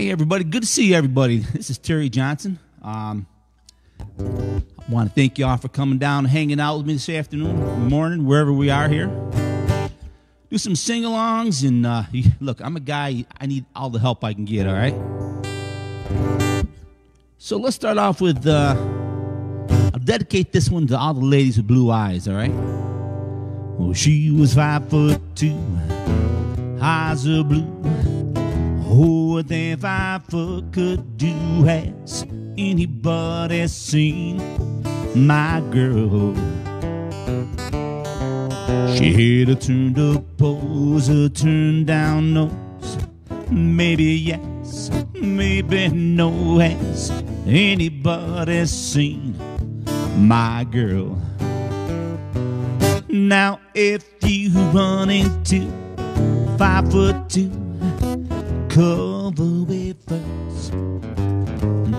Hey, everybody. Good to see everybody. This is Terry Johnson. Um, I want to thank y'all for coming down and hanging out with me this afternoon, morning, wherever we are here. Do some sing alongs. And uh, look, I'm a guy, I need all the help I can get, all right? So let's start off with uh, I'll dedicate this one to all the ladies with blue eyes, all right? Well, she was five foot two, eyes are blue. Oh, what that five foot could do has anybody seen my girl. She had a turned up pose, a turned down nose. Maybe yes, maybe no. Has anybody seen my girl? Now, if you run into five foot two, cover with furs,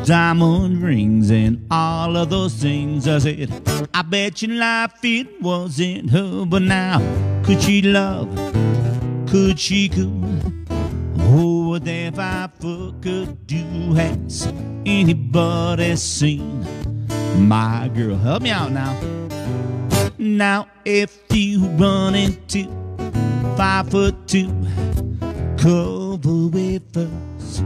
diamond rings, and all of those things. I said, I bet your life it wasn't her, but now could she love? Could she cool? Oh, what five foot could do has anybody seen my girl? Help me out now. Now, if you run into five foot two, cover with furs,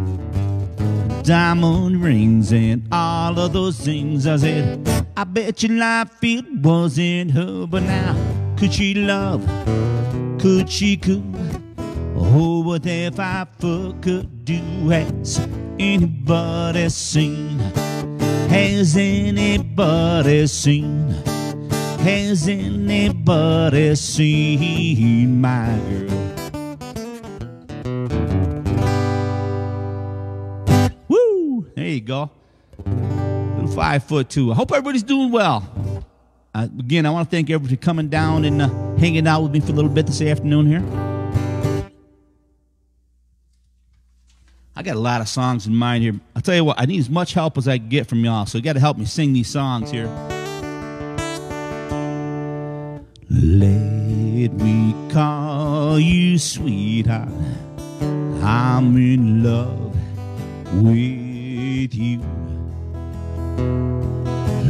diamond rings, and all of those things, I said, I bet your life it wasn't her, but now could she love? Could she cool? Oh, what five foot could do has anybody seen? Has anybody seen? Has anybody seen my girl? There you go. Little five foot two. I hope everybody's doing well. Uh, again, I want to thank everybody for coming down and uh, hanging out with me for a little bit this afternoon here. I got a lot of songs in mind here. I'll tell you what, I need as much help as I can get from y'all, so you got to help me sing these songs here. Let me call you sweetheart. I'm in love with you.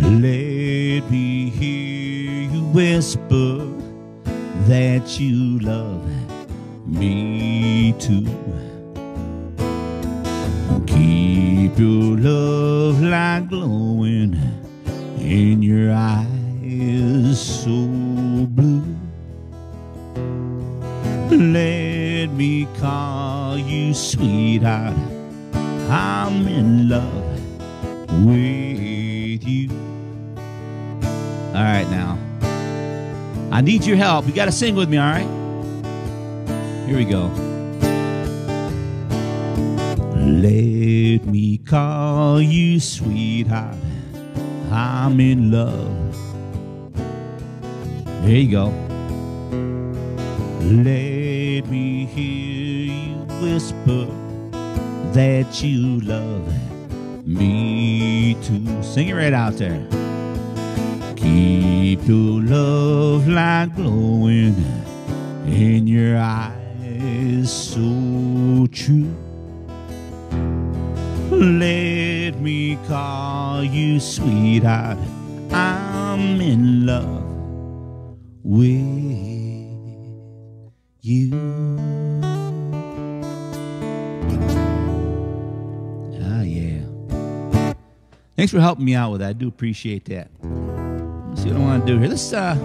Let me hear you whisper that you love me too. Keep your love light glowing in your eyes so blue. Let me call you sweetheart. I'm in love with you. All right, now. I need your help. You got to sing with me, all right? Here we go. Let me call you sweetheart. I'm in love. There you go. Let me hear you whisper that you love me too. Sing it right out there. Keep your love light glowing in your eyes so true. Let me call you sweetheart. I'm in love with you. Thanks for helping me out with that. I do appreciate that. Let's see what I want to do here. Let's uh,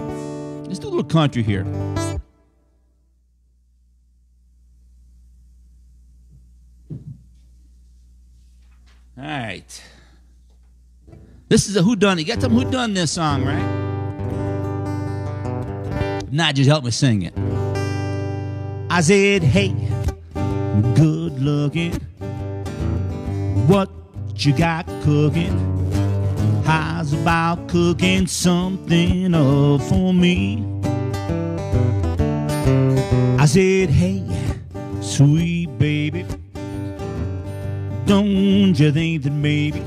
let's do a little country here. All right. This is a who done it. You got some who done this song, right? Not just help me sing it. I said, hey, good looking. What you got cooking? How's about cooking something up for me? I said, hey, sweet baby. Don't you think that maybe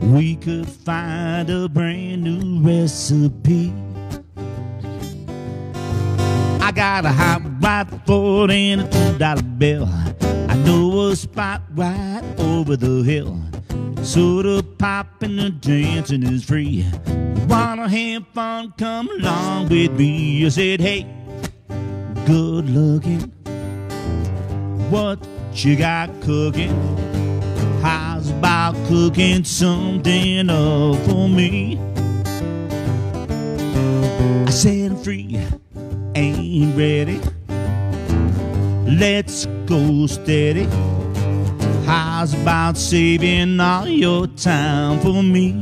we could find a brand new recipe? I got a hot white Ford and a two dollar bill. Know a spot right over the hill. Soda popping and dancing is free. Wanna have fun? Come along with me. I said, hey, good looking. What you got cooking? How's about cooking something up for me? I said I'm free, ain't ready. Let's go steady. How's about saving all your time for me?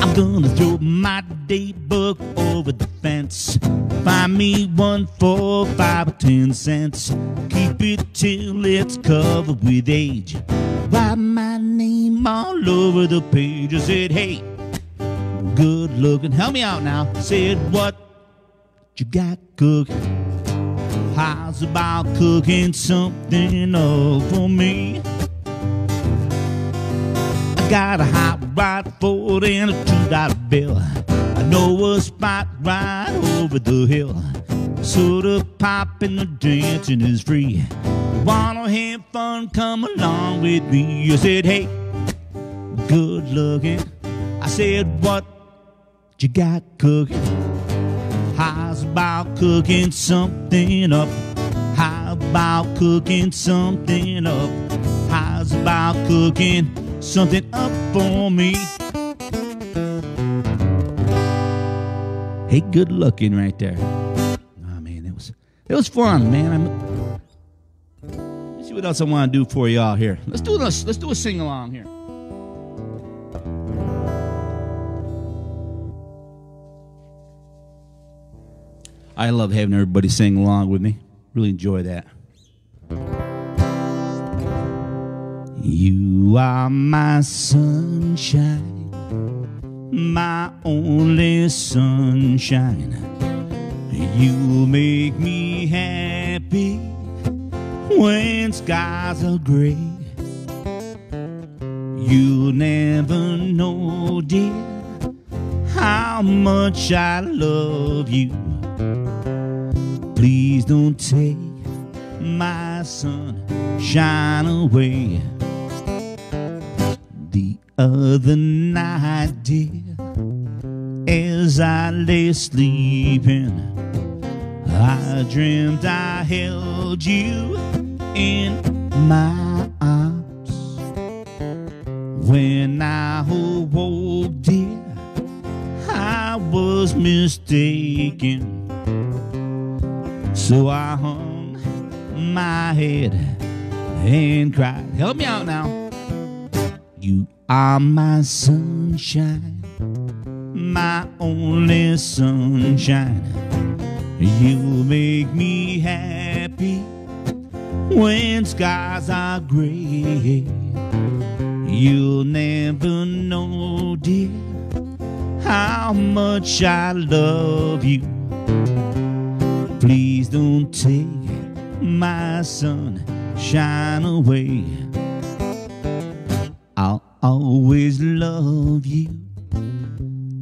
I'm gonna throw my day book over the fence. Find me one for five or ten cents. Keep it till it's covered with age. Write my name all over the page. I said, hey, good looking. Help me out now. Said, what you got cooking? How's about cooking something up for me? I got a hot rod Ford and a two dollar bill. I know a spot right over the hill. Soda popping the dancing is free. Wanna have fun? Come along with me. I said, hey, good looking. I said, what you got cooking? How's about cooking something up? How about cooking something up? How's about cooking something up for me? Hey, good looking right there. Oh man, it was it was fun, man. I'm, let's see what else I want to do for y'all here. Let's do this. Let's do a sing along here. I love having everybody sing along with me. Really enjoy that. You are my sunshine, my only sunshine. You make me happy when skies are gray. You'll never know, dear, how much I love you. Please don't take my sunshine away. The other night, dear, as I lay sleeping, I dreamed I held you in my arms. When I awoke, dear, I was mistaken. So I hung my head and cried. Help me out now. You are my sunshine, my only sunshine. You make me happy when skies are gray. You'll never know, dear, how much I love you. Don't take my sunshine away. I'll always love you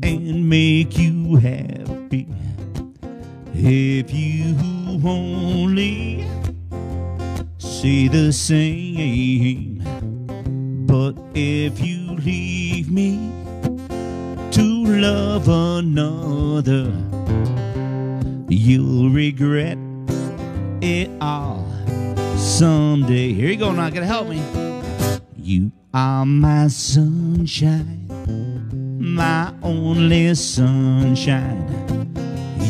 and make you happy if you only say the same. But if you leave me to love another, You'll regret it all someday. Here you go not gonna help me. You are my sunshine, my only sunshine.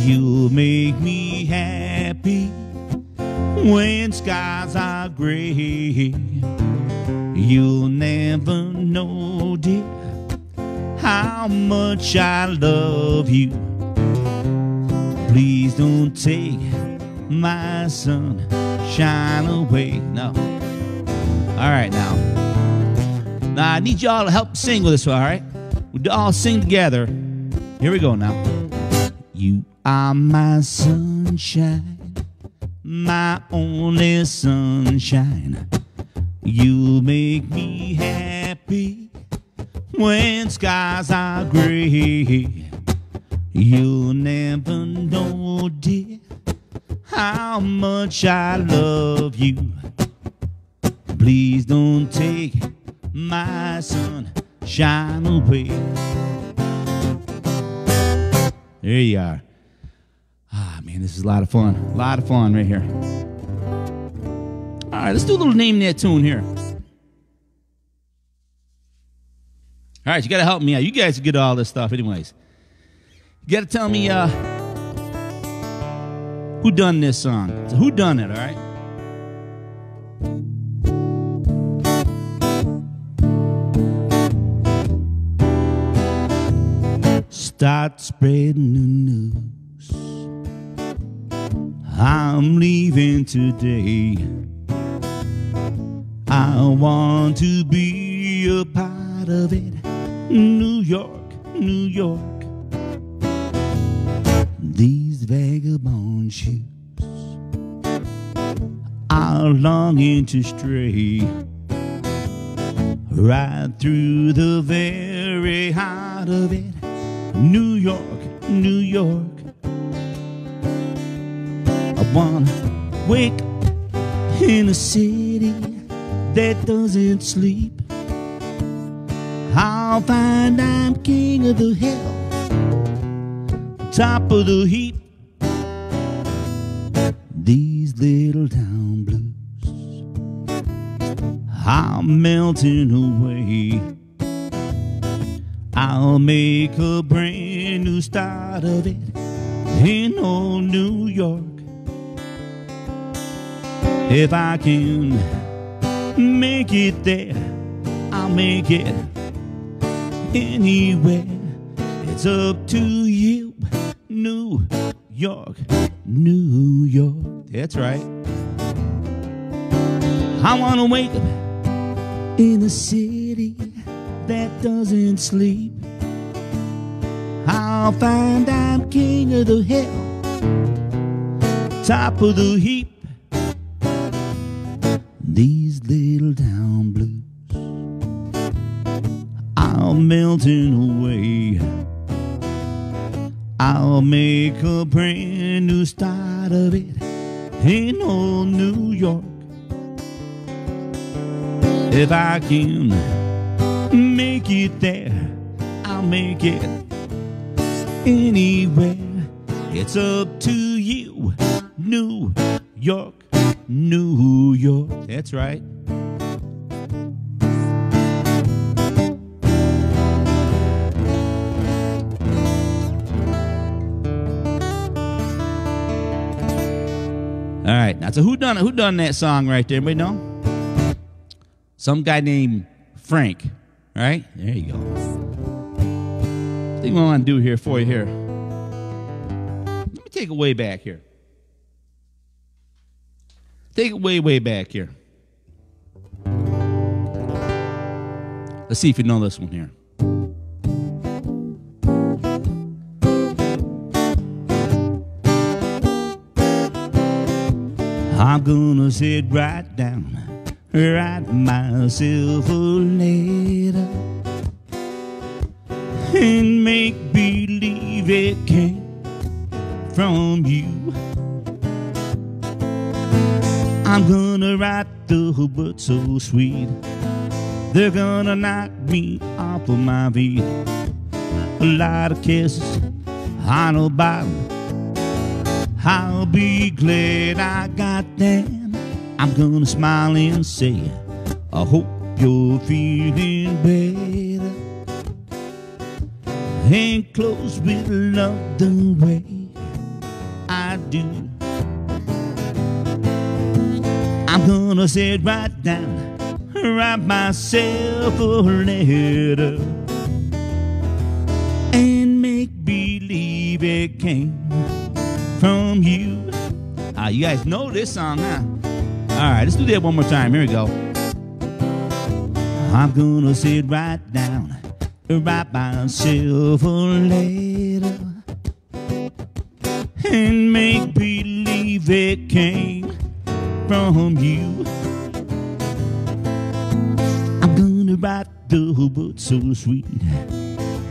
You'll make me happy when skies are gray. You'll never know, dear, how much I love you. Please don't take my sunshine away. No. All right, now. Now, I need y'all to help sing with us, all right? We all sing together. Here we go now. You are my sunshine, my only sunshine. You make me happy when skies are gray. You'll never know, dear, how much I love you. Please don't take my sunshine away. There you are. Ah, man, this is a lot of fun. A lot of fun right here. All right, let's do a little name that tune here. All right, you got to help me out. You guys get all this stuff, anyways. Got to tell me uh, who done this song. So who done it? All right. Start spreading the news. I'm leaving today. I want to be a part of it. New York, New York. These vagabond shoes are longing to stray right through the very heart of it. New York, New York. I wanna wake in a city that doesn't sleep. I'll find I'm king of the hill, top of the heap. These little town blues are melting away. I'll make a brand new start of it in old New York. If I can make it there, I'll make it anywhere. It's up to you, New York, New York. That's right. I wanna wake up in a city that doesn't sleep. I'll find I'm king of the hill, top of the heap. These little town blues are melting away. I'll make a brand new start of it in old New York. If I can make it there, I'll make it anywhere. It's up to you, New York, New York. That's right. Now so who done who done that song right there? Anybody know? Some guy named Frank. Right there you go. What I want to do here for you here. Let me take it way back here. Take it way way back here. Let's see if you know this one here. Gonna sit right down, write myself a letter, and make believe it came from you. I'm gonna write the but so sweet, they're gonna knock me off of my feet. A lot of kisses on a bottle. I'll be glad I got them. I'm gonna smile and say, I hope you're feeling better. And close with love the way I do. I'm gonna sit right down, write myself a letter, and make believe it came from you. Ah, you guys know this song, huh? All right, let's do that one more time. Here we go. I'm gonna sit right down, write myself a letter, and make believe it came from you. I'm gonna write the but so sweet.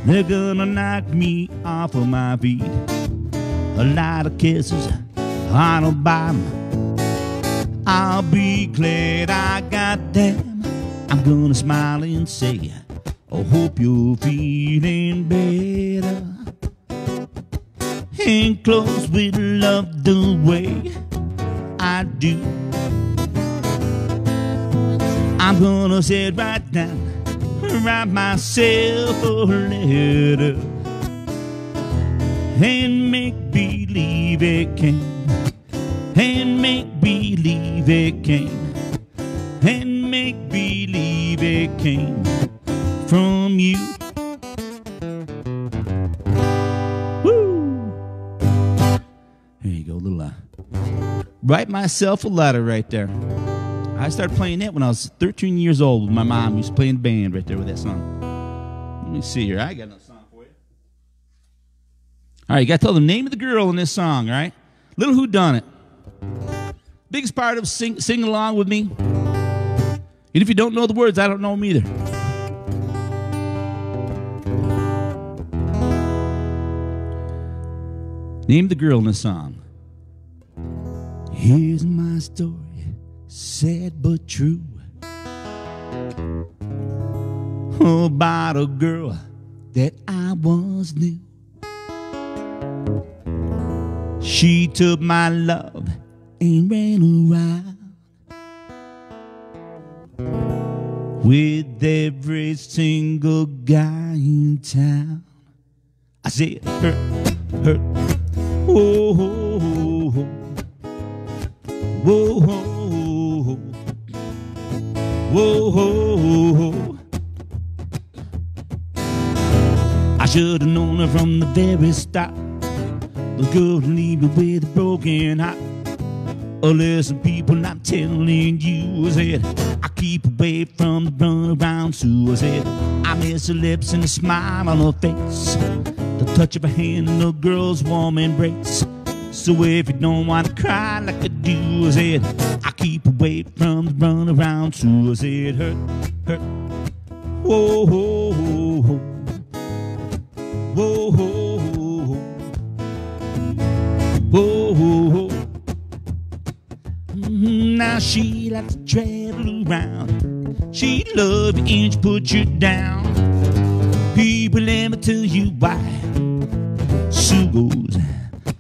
They're gonna knock me off of my feet a lot of kisses on bottom. I'll be glad I got them. I'm gonna smile and say, I hope you're feeling better. And close with love the way I do. I'm gonna sit right down, write myself a letter, and make believe it came, and make believe it came, and make believe it came from you. Woo! There you go, little. Uh, write myself a letter right there. I started playing that when I was 13 years old with my mom. We used to play in band right there with that song. Let me see here. I got no song. All right, you got to tell the name of the girl in this song, right? Little Who Done It. Biggest part of sing, sing along with me. And if you don't know the words, I don't know them either. Name the girl in the song. Here's my story, sad but true. About a girl that I once knew. She took my love and ran around with every single guy in town. I said, hurt, hurt, whoa, whoa, whoa, whoa, whoa, whoa, whoa, whoa. I should have known her from the very start. The girl to leave me with a broken heart. Oh, listen, people, I'm telling you, I said, I keep away from the runaround Sue. I I miss her lips and the smile on her face, the touch of her hand and the girl's warm embrace. So if you don't want to cry like I do, I said, I keep away from the runaround said, hurt, hurt, whoa, whoa, whoa, whoa, whoa, whoa, whoa, whoa, whoa. Now she likes to travel around. She love you and she put you down. People never tell you why. Sue goes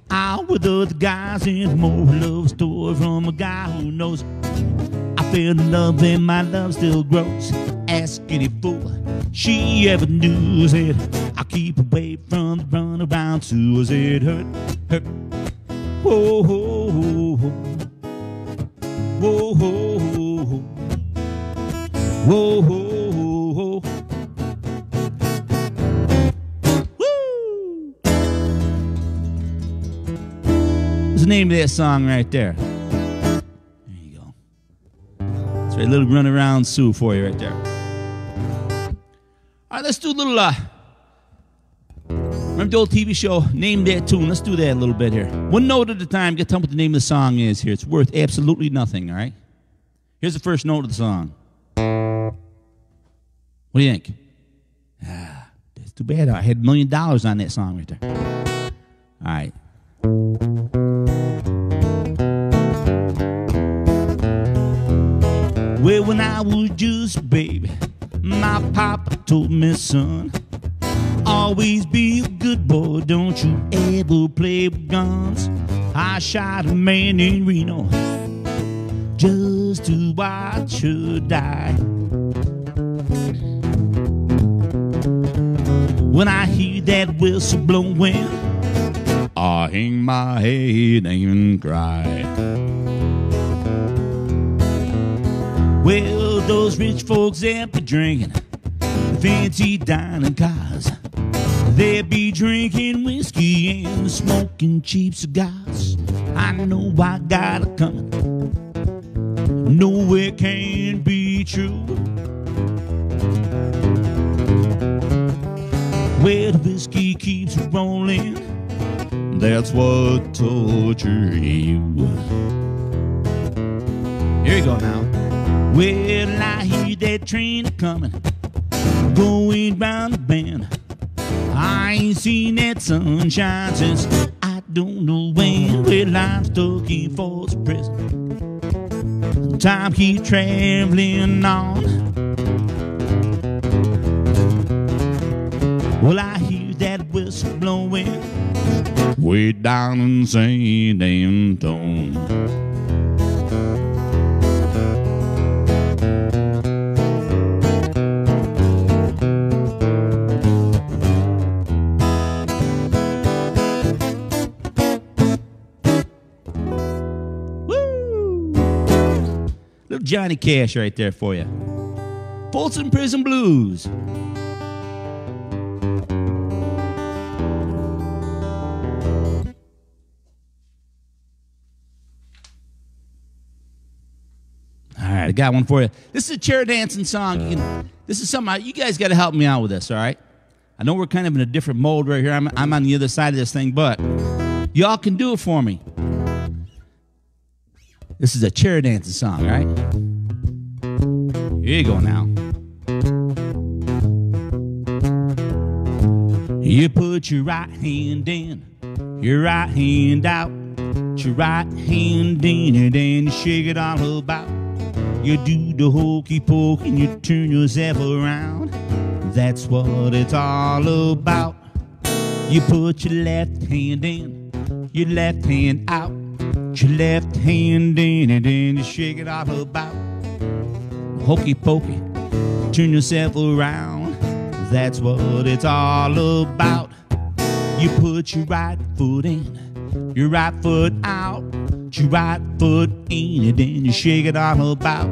out with other guys and more love story from a guy who knows. I fell in love and my love still grows. Ask any fool she ever knew. Said I keep away from the runaround. Sue it hurt, hurt. Whoa, whoa, whoa, whoa. Whoa, whoa, whoa, whoa, Woo! What's the name of that song right there? There you go. Right, a little run around Sue for you right there. All right, let's do a little. Uh, remember the old TV show? Name that tune. Let's do that a little bit here. One note at a time. Get tell me what the name of the song is here. It's worth absolutely nothing. All right. Here's the first note of the song. What do you think? Ah, that's too bad. I had a million dollars on that song right there. All right. Well, when I was just baby, my papa told me, son, always be a good boy, don't you ever play with guns. I shot a man in Reno just to watch her die. When I hear that whistle blowing, I hang my head and cry. Well, those rich folks be drinking fancy dining cars. They be drinking whiskey and smoking cheap cigars. I know I got it coming. No, it can't be true. Where the whiskey keeps rolling, that's what torture you. Here you go now. Well, I hear that train coming, going round the bend. I ain't seen that sunshine since I don't know when. Well, I'm stuck in Folsom Prison. Time keeps traveling on. Well, I hear that whistle blowing way down in San Antone. Johnny Cash right there for you. Folsom Prison Blues. All right, I got one for you. This is a chair dancing song. Can, this is something I, you guys got to help me out with this. All right. I know we're kind of in a different mode right here. I'm, I'm on the other side of this thing, but y'all can do it for me. This is a chair dancing song, right? Here you go now. You put your right hand in, your right hand out, your right hand in, and then you shake it all about. You do the hokey pokey and you turn yourself around. That's what it's all about. You put your left hand in, your left hand out. Put your left hand in and then you shake it all about. Hokey pokey, turn yourself around. That's what it's all about. You put your right foot in, your right foot out, your right foot in, and then you shake it all about.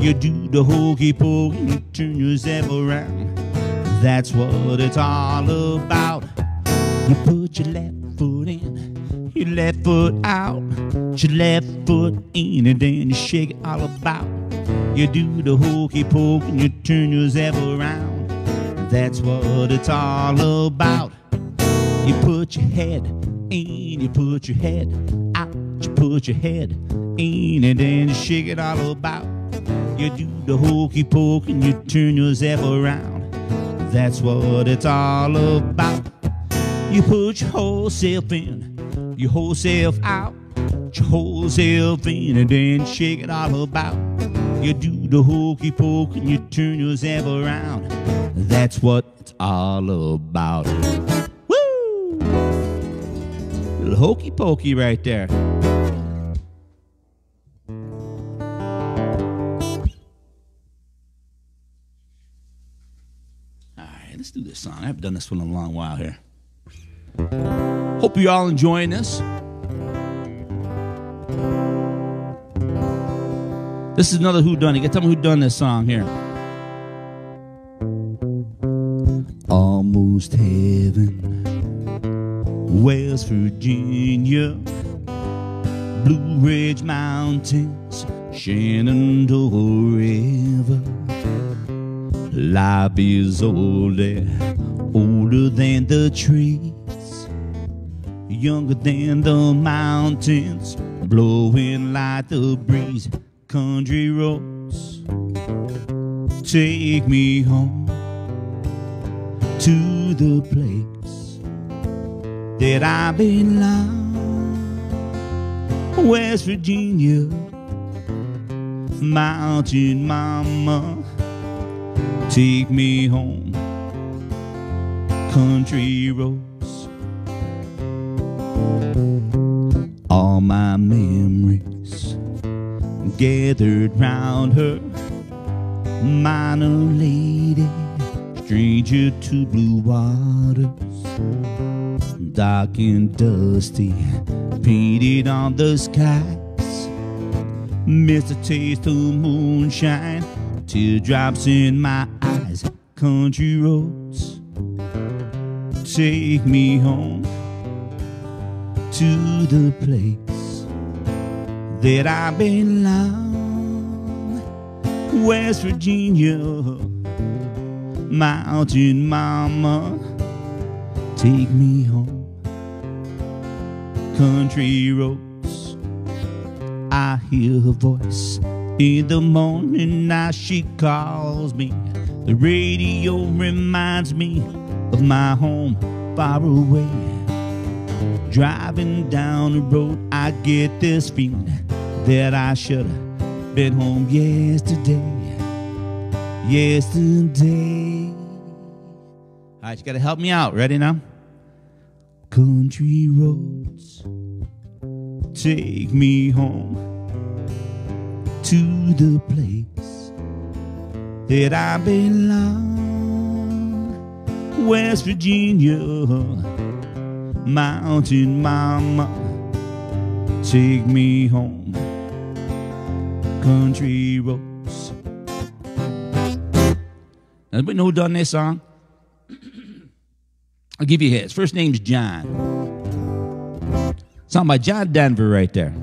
You do the hokey pokey, turn yourself around. That's what it's all about. You put your left foot in your left foot out, your left foot in, and then you shake it all about. You do the hokey pokey and you turn yourself around. That's what it's all about. You put your head in, you put your head out, you put your head in, and then you shake it all about. You do the hokey pokey and you turn yourself around. That's what it's all about. You put your whole self in your whole self out, put your whole self in, and then shake it all about. You do the hokey pokey and you turn yourself around. That's what it's all about. Woo! Little hokey pokey right there. All right, let's do this song. I haven't done this one in a long while here. Hope you all enjoying this. This is another Who Done It. Tell me who done this song here. Almost heaven, West Virginia, Blue Ridge Mountains, Shenandoah River. Life is older, older than the tree younger than the mountains, blowing like the breeze. Country roads take me home to the place that I belong. West Virginia, mountain mama, take me home. Country roads all my memories gathered round her, minor lady, stranger to blue waters, dark and dusty, painted on the skies. Miss a taste of moonshine, teardrops in my eyes, country roads, take me home to the place that I belong. West Virginia, mountain mama, take me home. Country roads, I hear her voice in the morning. Now she calls me. The radio reminds me of my home far away Driving down the road, I get this feeling that I should have been home yesterday. Yesterday. All right, you got to help me out. Ready now? Country roads take me home to the place that I belong. West Virginia, mountain mama, take me home. Country roads. Now, anybody know who done this song? I'll give you his. First name's John. Song by John Denver right there.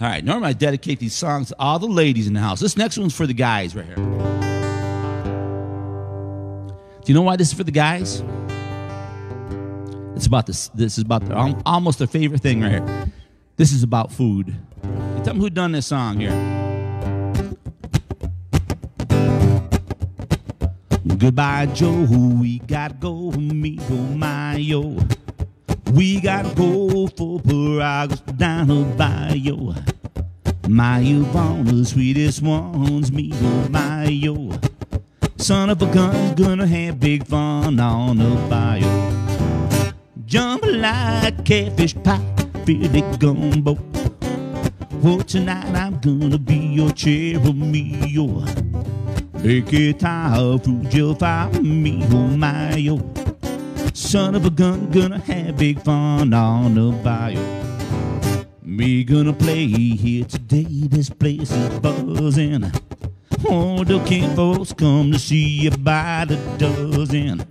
All right, normally I dedicate these songs to all the ladies in the house. This next one's for the guys right here. Do you know why this is for the guys? It's about this. This is about the, almost their favorite thing right here. This is about food. Tell me who done this song here. Goodbye, Joe. Who we gotta go, me, oh my, yo. We gotta go for Paragos down the. My Yvonne, the sweetest ones, me, oh my, yo. Son of a gun, gonna have big fun on the bayou. Jump like catfish pie, feel it gumbo. Well, tonight I'm gonna be your cherubim, yo. Make it time for you, me, oh my, yo. Son of a gun, gonna have big fun on the bayou. Me gonna play here today, this place is buzzing. All the king folks come to see you by the dozen.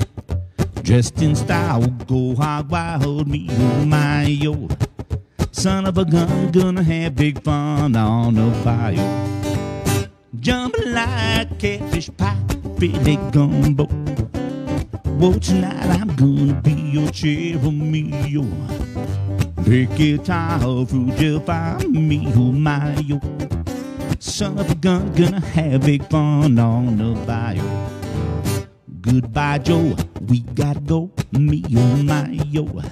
Dressed in style, go hog wild, me oh my yo. Son of a gun, gonna have big fun on the bayou. Jumping like catfish pie, Billy gumbo. Well, tonight I'm gonna be your cherubim. Pick guitar, oh my yo. Son of a gun, gonna have big fun on the bayou. Goodbye, Joe. We gotta go, me, oh my yo.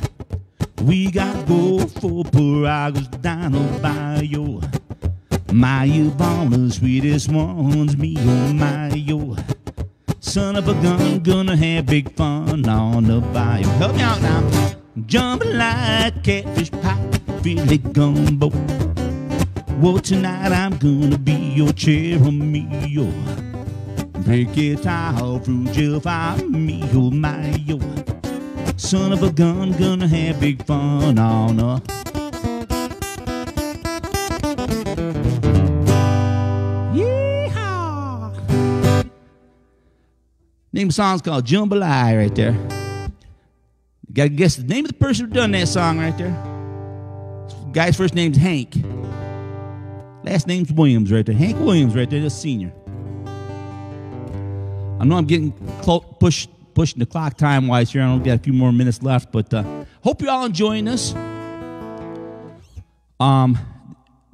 We gotta go for Paragos down the bayou. My the sweetest ones, me, oh my yo. Son of a gun, gonna have big fun on the bayou. Help me out now. Jumping like catfish pie, it gumbo. Well, tonight I'm gonna be your cherubim. Break it out, fruit me, oh my yo. Son of a gun, gonna have big fun on the Name of the song's called Jambalaya right there. You gotta guess the name of the person who done that song right there. Guy's first name's Hank. Last name's Williams right there. Hank Williams right there, the senior. I know I'm getting clo- pushed pushing the clock time wise here. I don't got a few more minutes left, but uh, hope you all enjoying this. Um,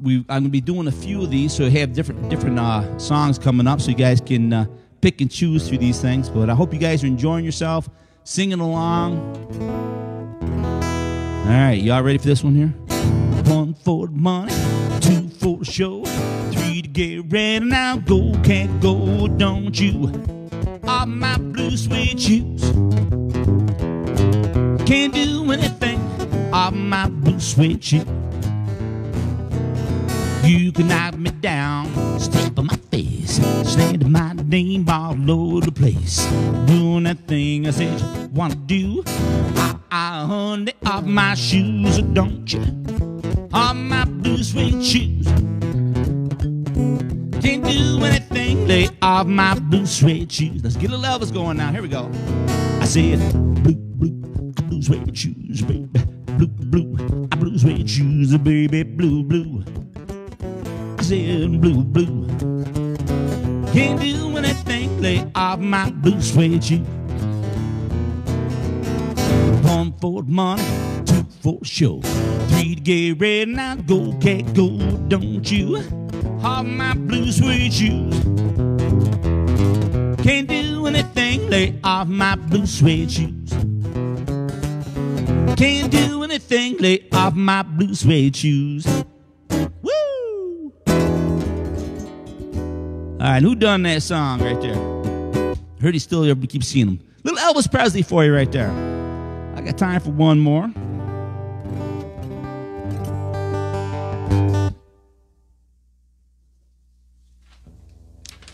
we I'm gonna be doing a few of these, so have different different uh, songs coming up, so you guys can uh, pick and choose through these things. But I hope you guys are enjoying yourself, singing along. All right, y'all ready for this one here? One for the money, two for the show, three to get ready now. Go, can't go, don't you? All my blue suede shoes. Can't do anything off my blue suede shoes. You can knock me down, step on my face, my name all over the place. Doing that thing I said you wanna do. I, I honey off my shoes, don't you? Off my blue suede shoes. Can't do anything, lay off my blue suede shoes. Let's get the levels going now. Here we go. I said, blue, blue, blue suede shoes, baby. Blue, blue, I blue suede shoes, baby. Blue, blue. I said, blue, blue. Can't do anything, lay off my blue suede shoes. One for money, two for show, three to get ready now. Go, cat, go, don't you? of my blue suede shoes. Can't do anything, lay off my blue suede shoes. Can't do anything, lay off my blue suede shoes. All right, who done that song right there? Heard he's still there, but keep seeing him. Little Elvis Presley for you right there. I got time for one more.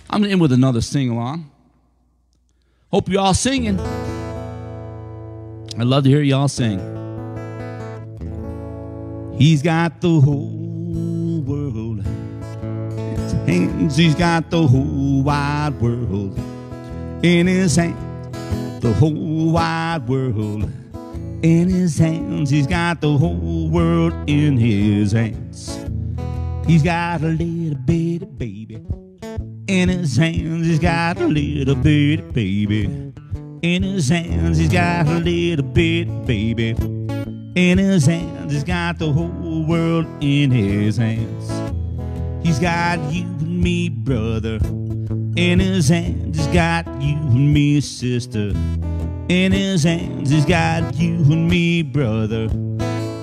I'm going to end with another sing along. Hope you all singing. I'd love to hear y'all sing. He's got the whole hands. He's got the whole wide world in his hands. The whole wide world in his hands. He's got the whole world in his hands. He's got a little bitty baby in his hands. He's got a little bitty baby. In his hands, he's got a little bitty baby. In his hands, he's got the whole world in his hands. He's got you and me, brother. In his hands, he's got you and me, sister. In his hands, he's got you and me, brother.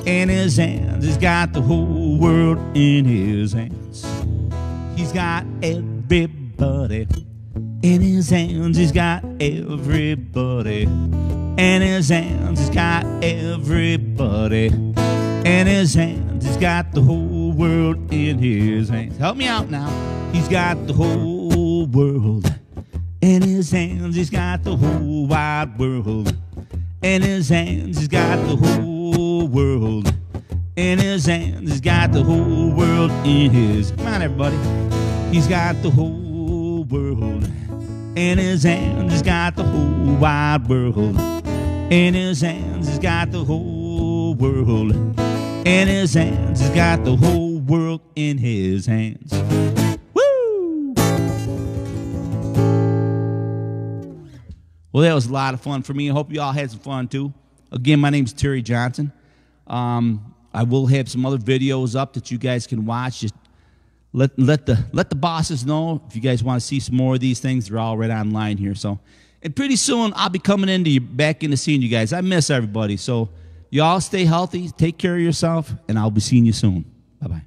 In his hands, he's got the whole world in his hands. He's got everybody. In his hands, he's got everybody. In his hands, he's got everybody. In his hands, he's got the whole world in his hands. Help me out now. He's got the whole world. In his hands, he's got the whole wide world. In his hands, he's got the whole world. In his hands, he's got the whole world in his. Come on, everybody. He's got the whole world. In his hands, he's got the whole wide world. In his hands, he's got the whole world. In his hands, he's got the whole world in his hands. Woo! Well, that was a lot of fun for me. I hope you all had some fun too. Again, my name is Terry Johnson. Um, I will have some other videos up that you guys can watch. Just let let the let the bosses know if you guys want to see some more of these things. They're all right online here. So, and pretty soon I'll be coming into you back into seeing you guys. I miss everybody. So, y'all stay healthy, take care of yourself, and I'll be seeing you soon. Bye bye.